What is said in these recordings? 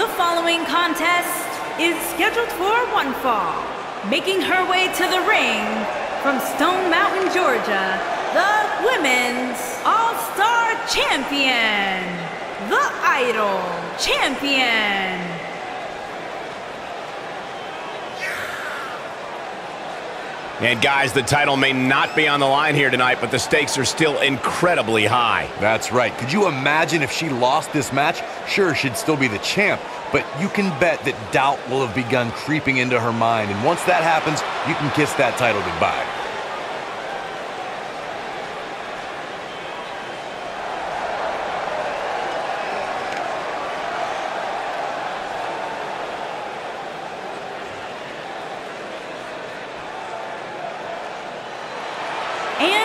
The following contest is scheduled for one fall. Making her way to the ring from Stone Mountain, Georgia, the Women's All-Star Champion, the Idol Champion. And guys, the title may not be on the line here tonight, but the stakes are still incredibly high. That's right. Could you imagine if she lost this match? Sure, she'd still be the champ, but you can bet that doubt will have begun creeping into her mind. And once that happens, you can kiss that title goodbye.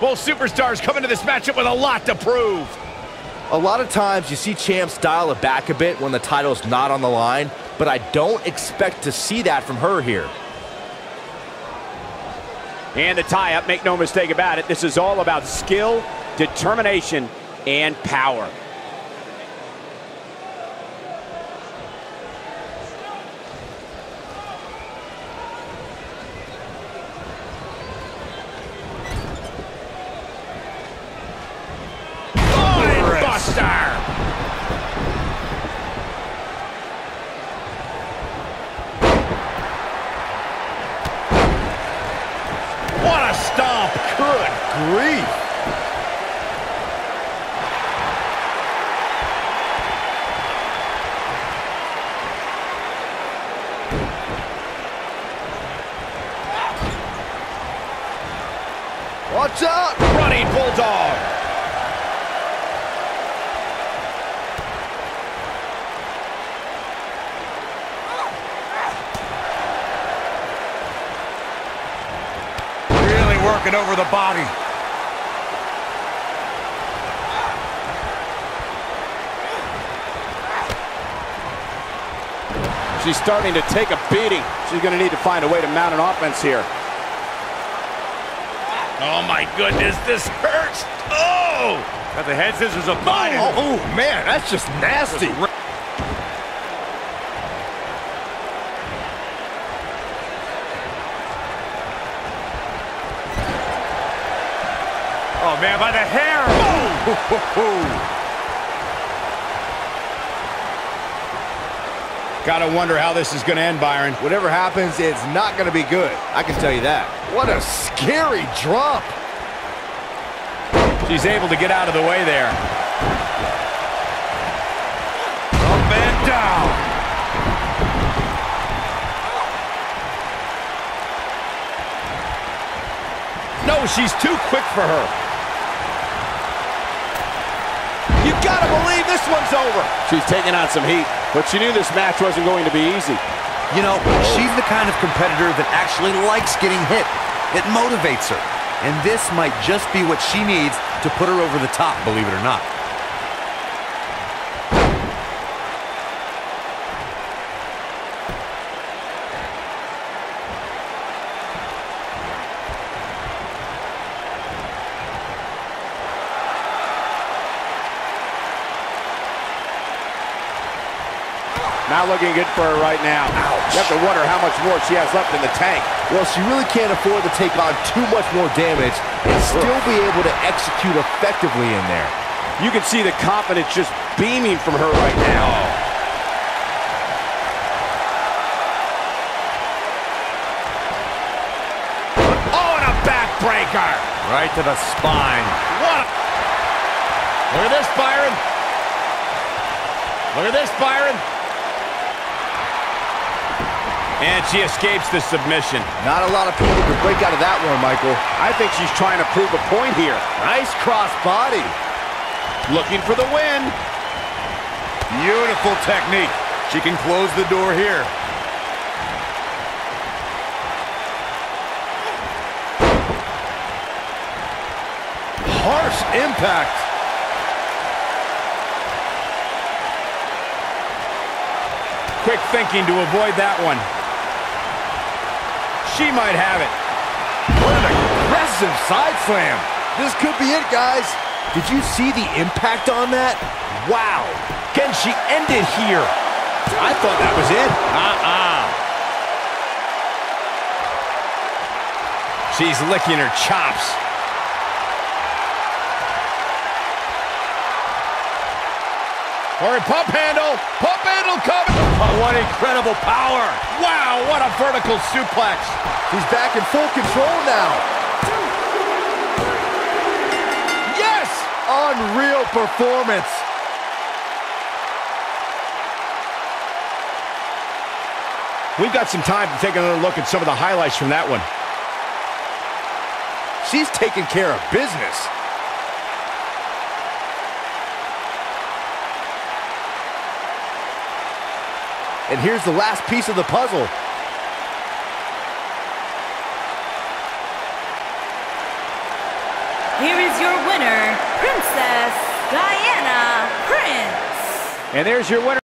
Both superstars come into this matchup with a lot to prove. A lot of times you see champs dial it back a bit when the title's not on the line, but I don't expect to see that from her here. And the tie-up, make no mistake about it, this is all about skill, determination, and power. Buster! What a stomp! Good grief. Watch out! Running Bulldog! Really working over the body. She's starting to take a beating. She's going to need to find a way to mount an offense here. Oh my goodness, this hurts! Oh! Got the head scissors of Oh, oh, man, that's just nasty. Oh, man, by the hair. Gotta wonder how this is gonna end, Byron. Whatever happens, it's not going to be good. I can tell you that. What a scary drop. She's able to get out of the way there. Up and down. No, she's too quick for her. This one's over. She's taking on some heat, but she knew this match wasn't going to be easy. You know, she's the kind of competitor that actually likes getting hit. It motivates her. And this might just be what she needs to put her over the top, believe it or not. Not looking good for her right now. You have to wonder how much more she has left in the tank. Well, she really can't afford to take on too much more damage and still be able to execute effectively in there. You can see the confidence just beaming from her right now. Oh, oh and a backbreaker. Right to the spine. What? Look at this, Byron. Look at this, Byron. And she escapes the submission. Not a lot of people could break out of that one, Michael. I think she's trying to prove a point here. Nice cross body. Looking for the win. Beautiful technique. She can close the door here. Harsh impact. Quick thinking to avoid that one. She might have it. What an aggressive side slam. This could be it, guys. Did you see the impact on that? Wow. Can she end it here? I thought that was it. Uh-uh. She's licking her chops. A pump handle. Pump handle coming. Oh, what incredible power. Wow, what a vertical suplex. He's back in full control now. Yes! Unreal performance. We've got some time to take another look at some of the highlights from that one. She's taking care of business. And here's the last piece of the puzzle. Here is your winner, Princess Diana Prince. And there's your winner.